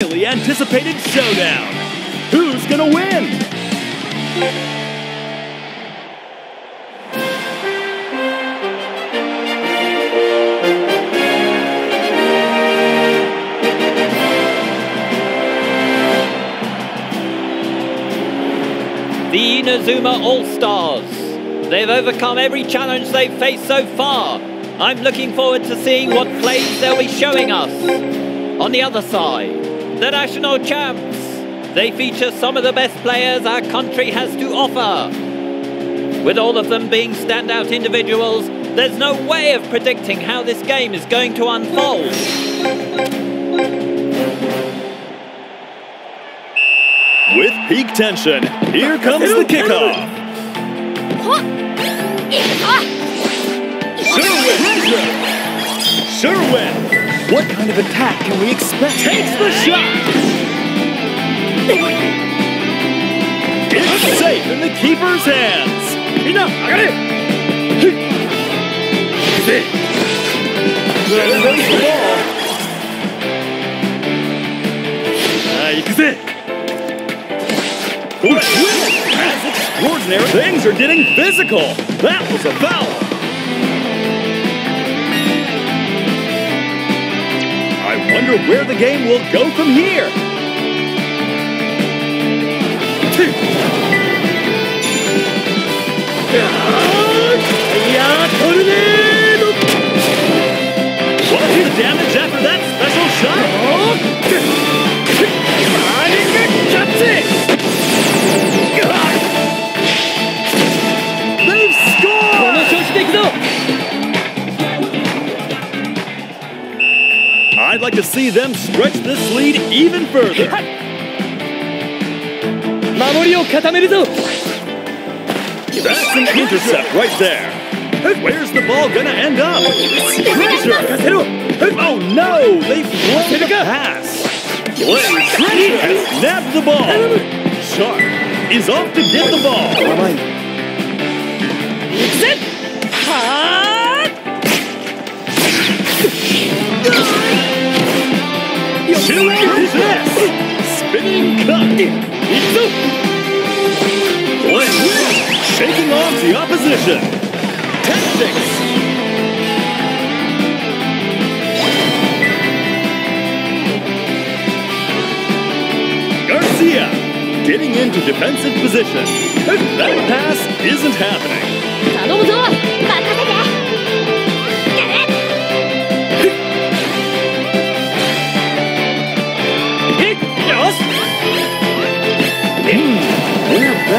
highly anticipated showdown. Who's gonna win? The Inazuma All-Stars. They've overcome every challenge they've faced so far. I'm looking forward to seeing what plays they'll be showing us. On the other side, the national champs. They feature some of the best players our country has to offer. With all of them being standout individuals, there's no way of predicting how this game is going to unfold. With peak tension, here comes the kickoff. Sherwin! Sherwin! What kind of attack can we expect? Takes the shot! It's safe in the keeper's hands. Enough, I got it. Extraordinary things are getting physical. That was a foul. Wonder where the game will go from here. What's the damage to see them stretch this lead even further. 守りを固めるぞ That's an intercept right there. Where's the ball gonna end up? Treasure! Oh no! They've blown the pass! Blaze Treasure has nabbed the ball! Shark is off to get the ball! 行 Chilling this! Spinning cut! Blaze shaking off the opposition! Tactics! Garcia getting into defensive position. That pass isn't happening.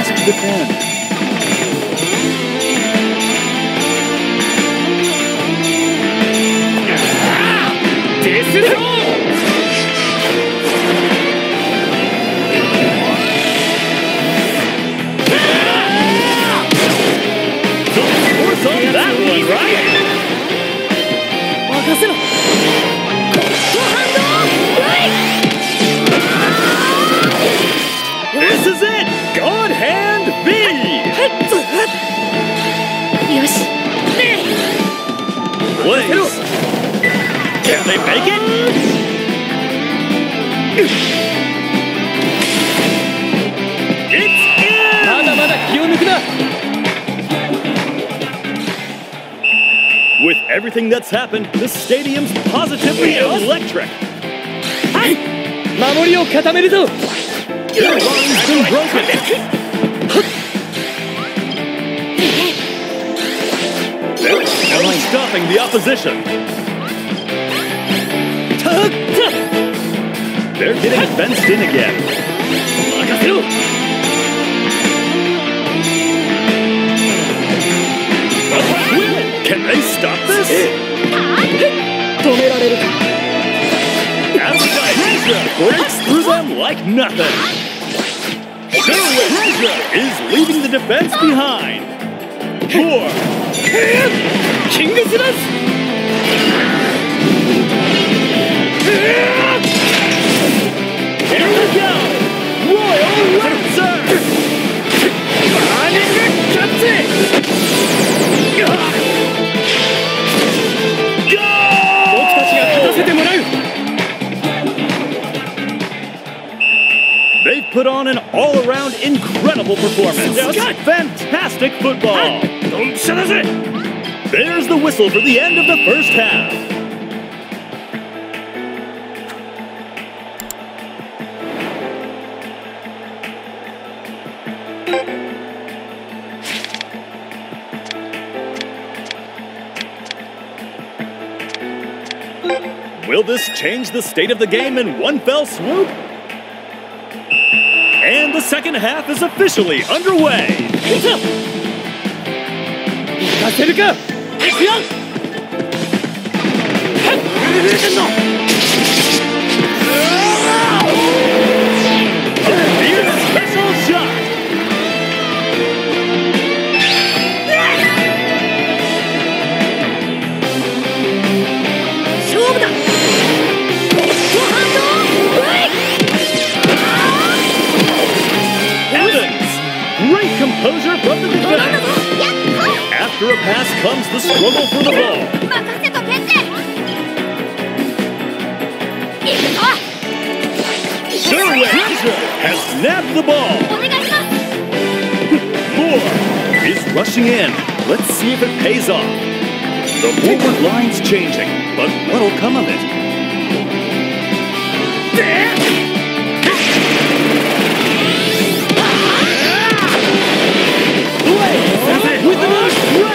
That's a. This is all! that's happened, the stadium's positively electric. Mamori o katameru to! Your line's been broken! No stopping the opposition! They're getting fenced in again. Can they stop this? Hydra breaks through them like nothing. Surly Hydra is leaving the defense behind. Four. King of Here we go! Royal Raptor! Put on an all-around incredible performance. Fantastic football. There's the whistle for the end of the first half. Will this change the state of the game in one fell swoop? the second half is officially underway. Let's go. composure from the defense. After a pass comes the struggle for the ball. Surya has nabbed the ball. Moore is rushing in. Let's see if it pays off. The forward line's changing, but what'll come of it?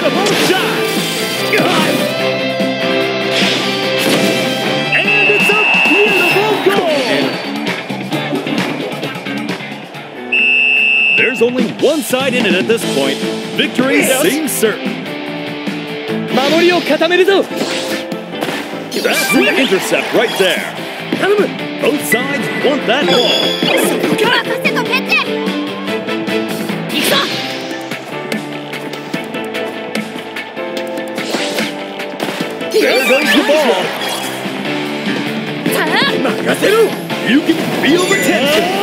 incredible shot! And it's a beautiful goal! There's only one side in it at this point. Victory seems certain. 守りを固めるぞ That's an intercept right there. 頼む Both sides want that ball. There goes the ball. You can feel the tension.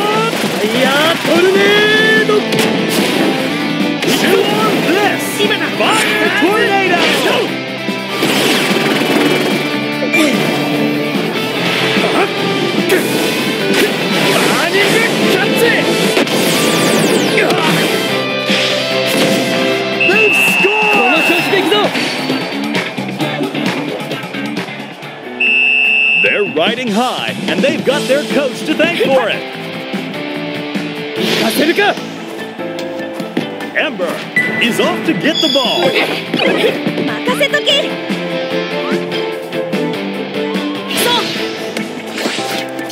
they've got their coach to thank for it. Kaserika! Amber is off to get the ball.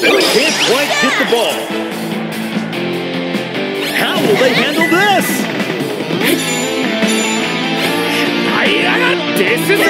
They can't quite get the ball. How will they handle this? This is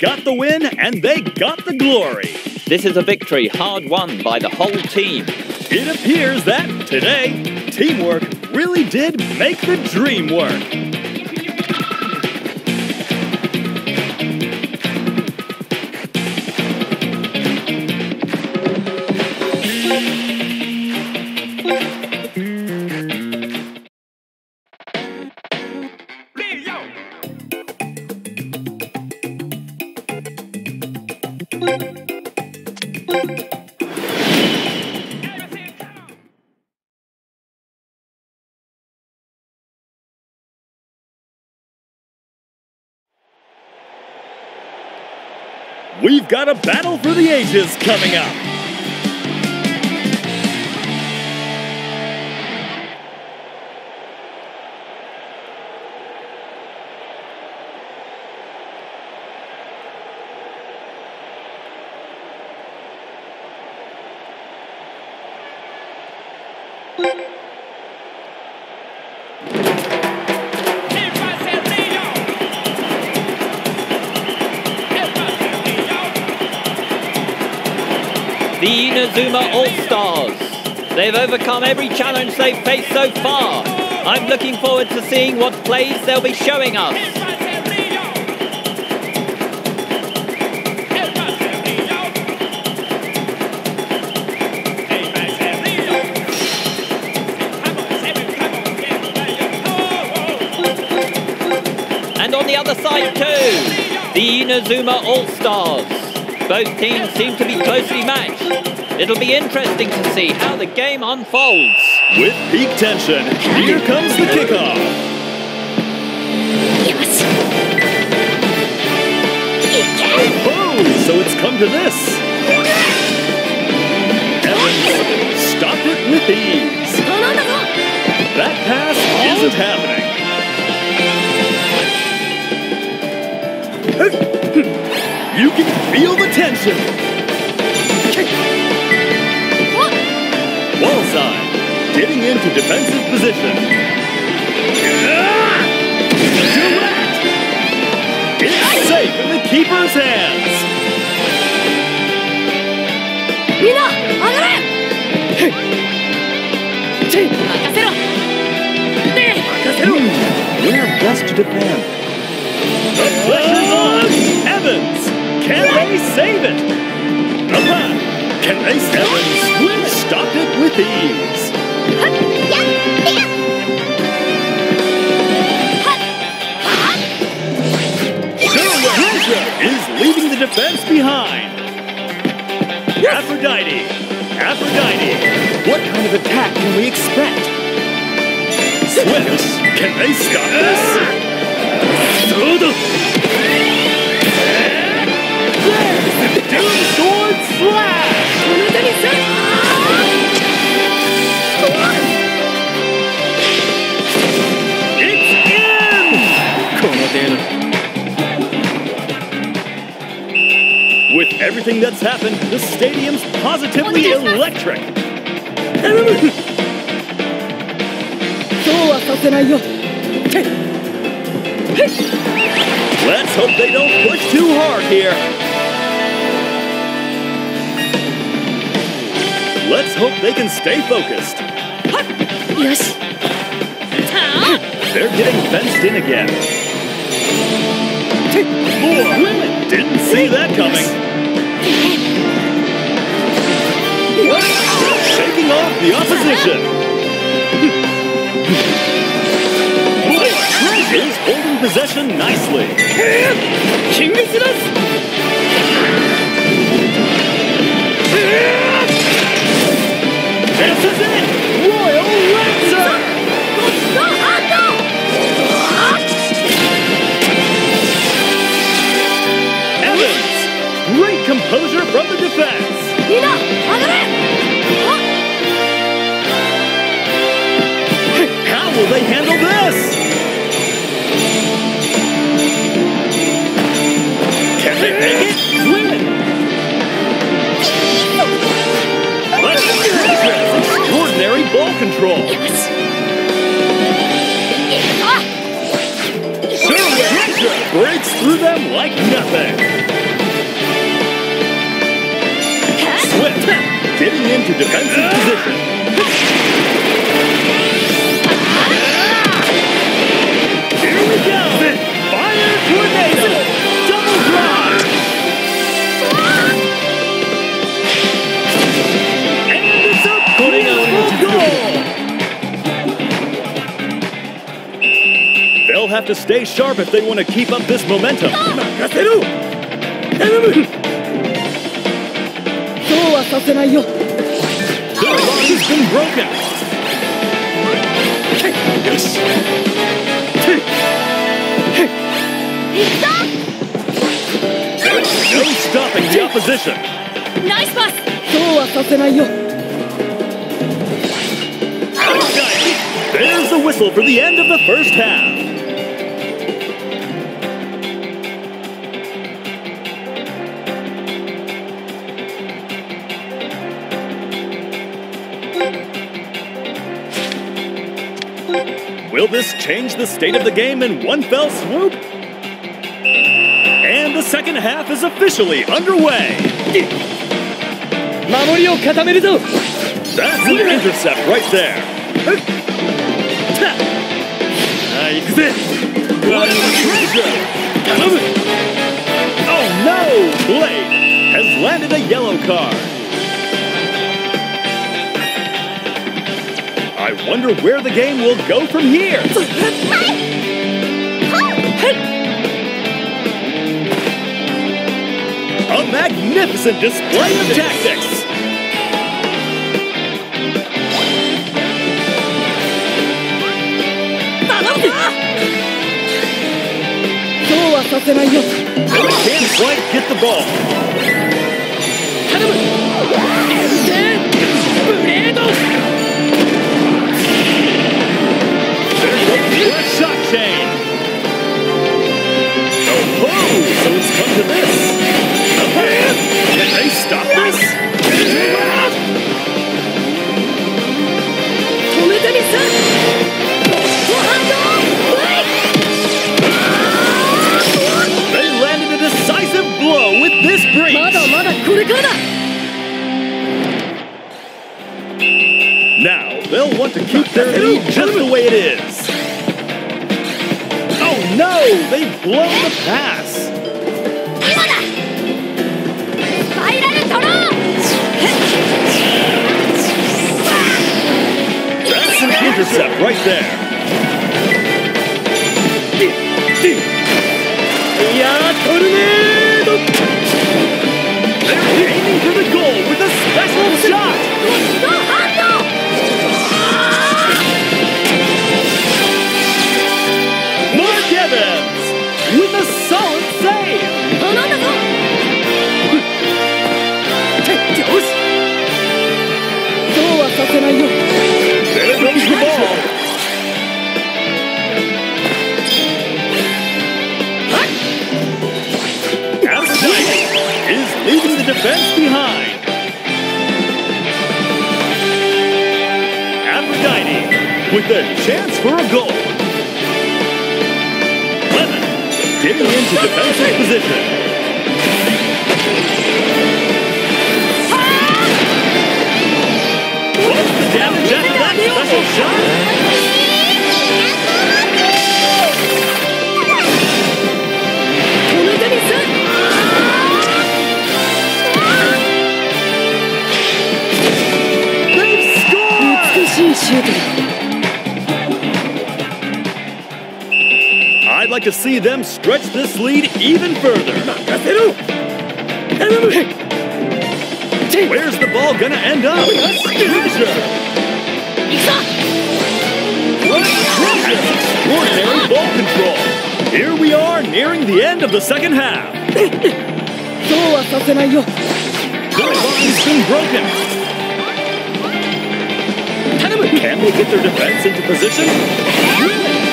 got the win and they got the glory. This is a victory hard won by the whole team. It appears that today, teamwork really did make the dream work. Got a battle for the ages coming up. The Inazuma All-Stars. They've overcome every challenge they've faced so far. I'm looking forward to seeing what plays they'll be showing us. And on the other side too, the Inazuma All-Stars. Both teams seem to be closely matched. It'll be interesting to see how the game unfolds. With peak tension, here comes the kickoff. Yes. Oh, so it's come to this. Evans, stop it with ease. That pass isn't happening. You can feel the tension. getting into defensive position. Durant! It's safe in the keeper's hands. Mina, agare! Makasero! Makasero! We're best to defend. The pressure's on! Evans! Can they save it? The Can they step and Stopped it with ease is leaving the defense behind. Yes. Aphrodite! Aphrodite! What kind of attack can we expect? Swift! Can they stop us? Through Doom Sword Slash! everything that's happened, the stadium's positively electric. そうはさせないよ Let's hope they don't push too hard here. Let's hope they can stay focused. よし They're getting fenced in again. Women didn't see that coming. Shaking off the opposition. is holding possession nicely. キングスラス This is it! Royal Lancer! ゴーハンド Evans! Great composure from the defense! みんな上がれ will they handle this? Can they make it? Swing! Let's do Extraordinary ball control! Yes. Ninja breaks through them like nothing! Swift, getting into defensive position. to stay sharp if they want to keep up this momentum. Their lock has been broken. There's no stopping the opposition. Nice pass. そうはさせないよ。There's the whistle for the end of the first half. Will this change the state of the game in one fell swoop? And the second half is officially underway. That's an intercept right there. What a! Oh no! Blade has landed a yellow card. I wonder where the game will go from here. A magnificent display of tactics. I can't quite get the ball. Blade! with suction. see them stretch this lead even further. Where's the ball gonna end up? Scooter! extraordinary ball control. Here we are nearing the end of the second half. The body's been broken. Can they get their defense into position?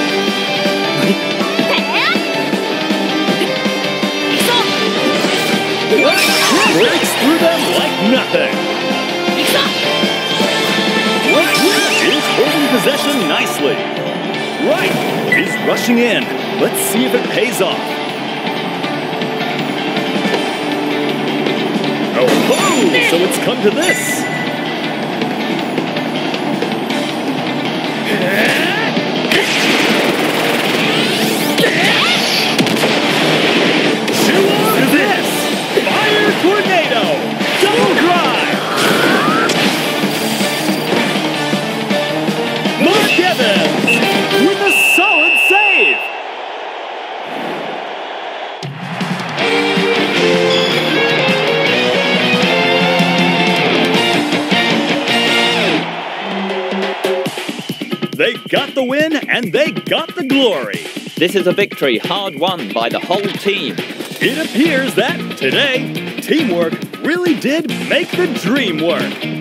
breaks through them like nothing. Is holding possession nicely. Right is rushing in. Let's see if it pays off. Oh, so it's come to this. and they got the glory. This is a victory hard won by the whole team. It appears that today, teamwork really did make the dream work.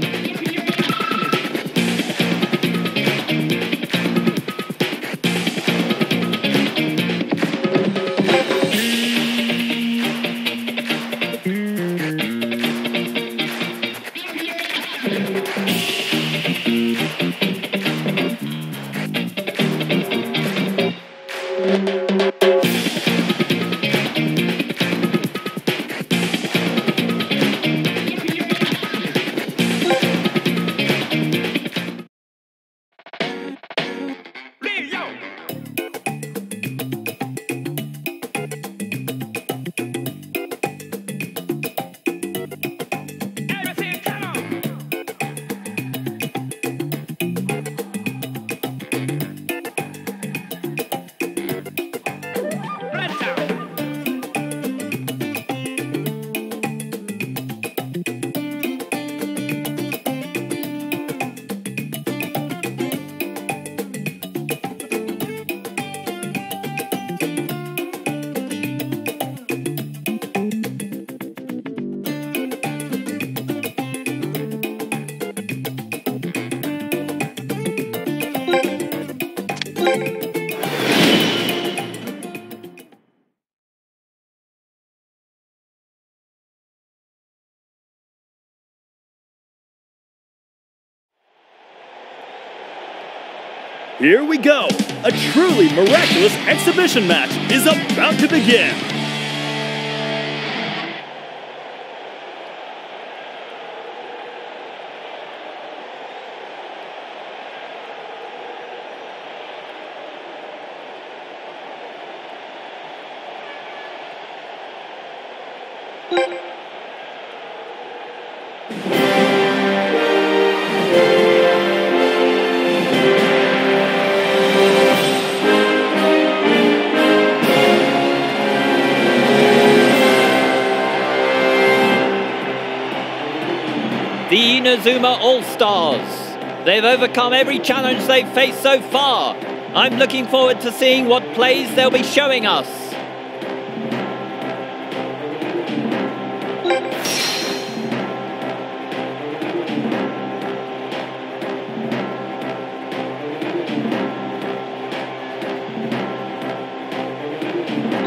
Here we go! A truly miraculous exhibition match is about to begin! The All-Stars. They've overcome every challenge they've faced so far. I'm looking forward to seeing what plays they'll be showing us.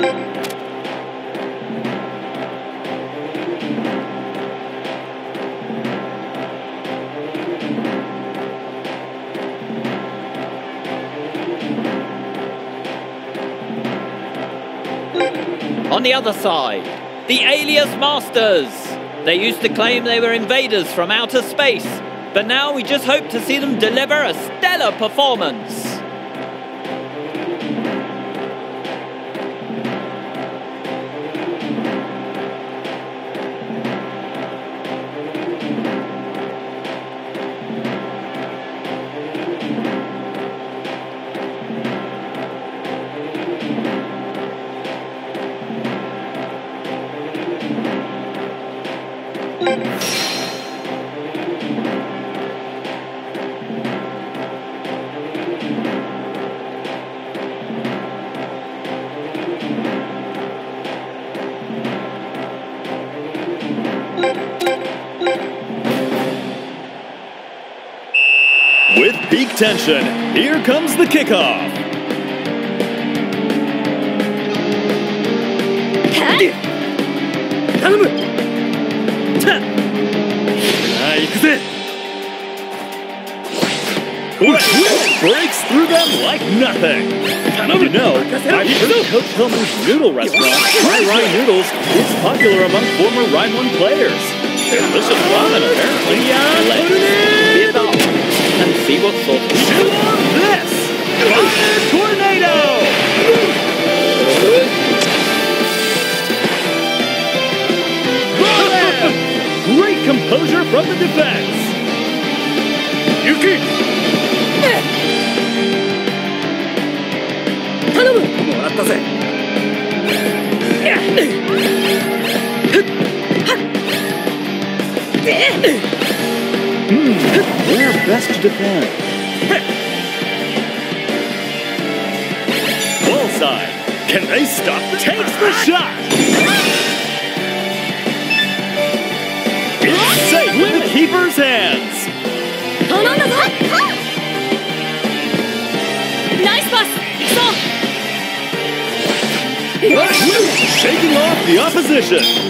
On the other side, the Alias Masters. They used to claim they were invaders from outer space, but now we just hope to see them deliver a stellar performance. Attention, here comes the kickoff. Breaks through them like nothing. You know, I've heard Coach Hillman's noodle restaurant, Rye Rye Noodles, is popular among former Raimon players. Delicious ramen, apparently. Yeah, and see what sort of Chew on this! Fire Tornado! Great composure from the defense! Yuki! 頼むもらったぜ Hmm, they're best to defend. Bullseye! Can they stop? Takes the shot! It's safe with the keeper's hands! Nice pass! Shaking off the opposition!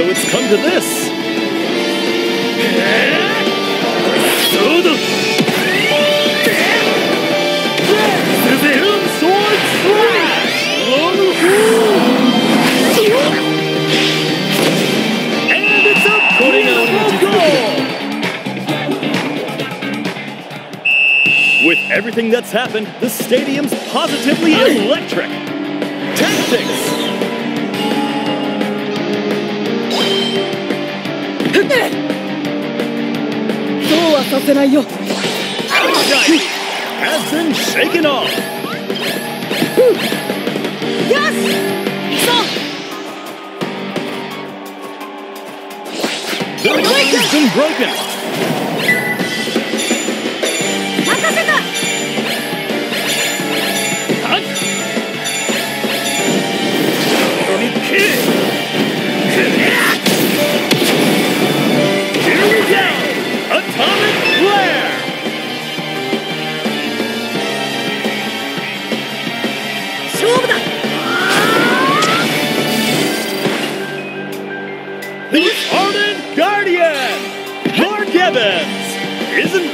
So it's come to this. Doom Sword Slash! And it's a beautiful goal! With everything that's happened, the stadium's positively electric. Tactics! そうはさせないよ has been shaken off. よし行くぞ The lead's been broken.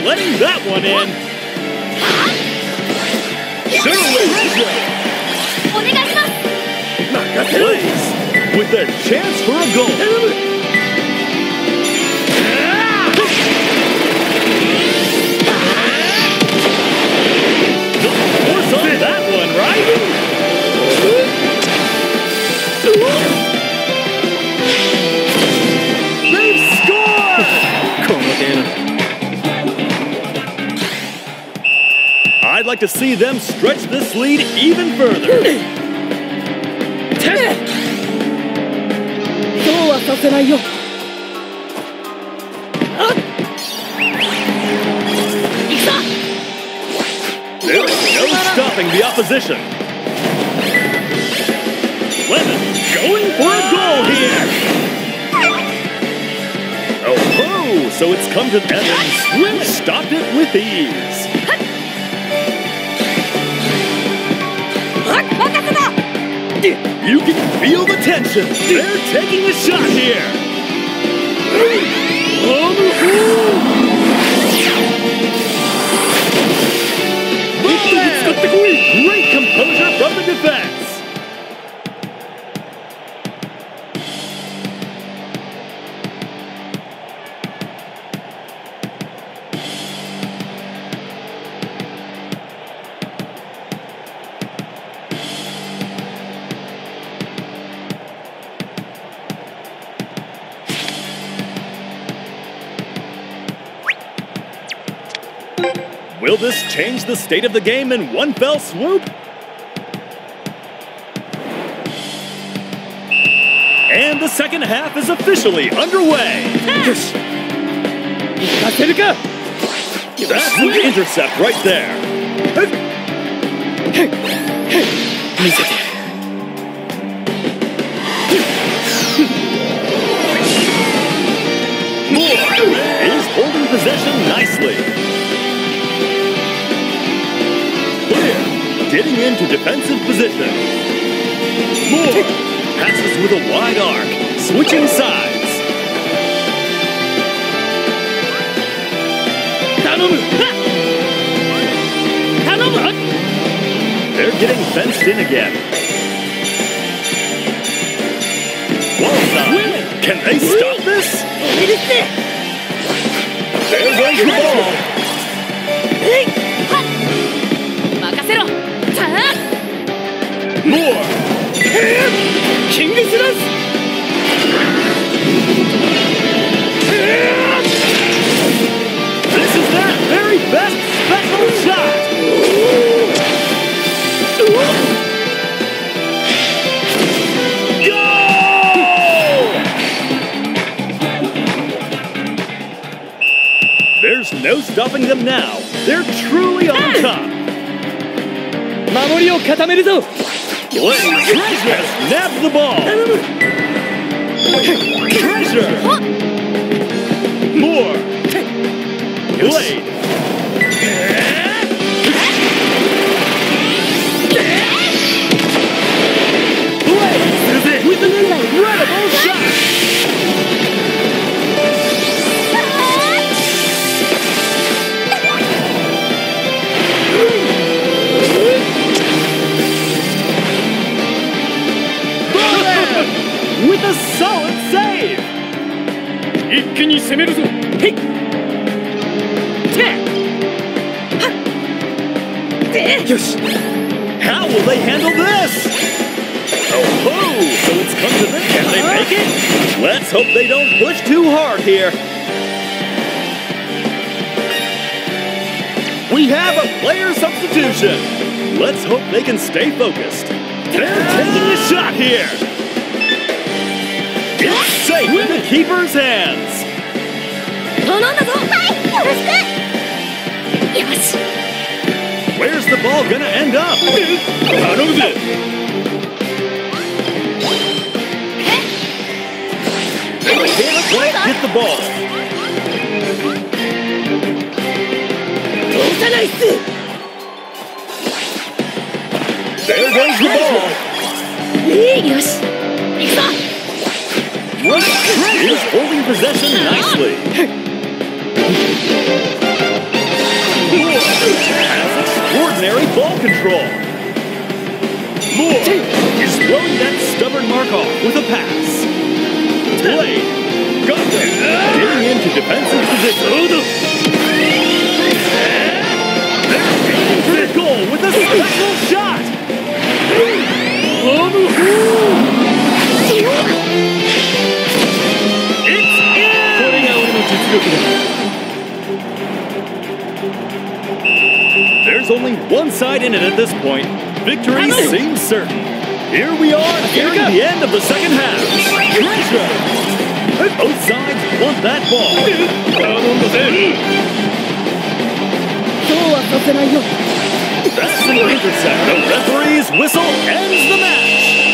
letting that one in. Soon with the chance for a goal. like to see them stretch this lead even further. There is no stopping the opposition. Lemon going for a goal here. Oh, ho! So it's come to that. end. Stopped it with ease. You can feel the tension. They're taking a shot here. Um, change the state of the game in one fell swoop? And the second half is officially underway. That's an intercept right there. possession nicely. getting into defensive position. Moore passes with a wide arc, switching sides. They're getting fenced in again. Wallside. Can they stop this? They're going the ball. Moore. キングスランス This is their very best special shot. Goal! There's no stopping them now. They're truly on top. 守りを固めるぞ Blaze has nabbed the ball. Treasure. More. Blade. 気に攻めるぞへいよし How will they handle this? Oh, ho! So it's come to this. Can they make it? Let's hope they don't push too hard here. We have a player substitution. Let's hope they can stay focused. They're taking a shot here. It's safe in the keeper's hands. 頼んだぞはいよろしくよし Where's the ball gonna end up? 頼むぜ Can't quite hit the ball. 通さないっす There goes the ball. いいよし行くぞ is holding possession nicely. Ordinary ball control. Moore is thrown that stubborn mark off with a pass. Blade got them, getting into defensive position. They're for the goal with a special shot. It's in! Putting out one side in it at this point. Victory seems certain. Here we are nearing the end of the second half. Treasure! Both sides want that ball. That's an intercept. The referee's whistle ends the match.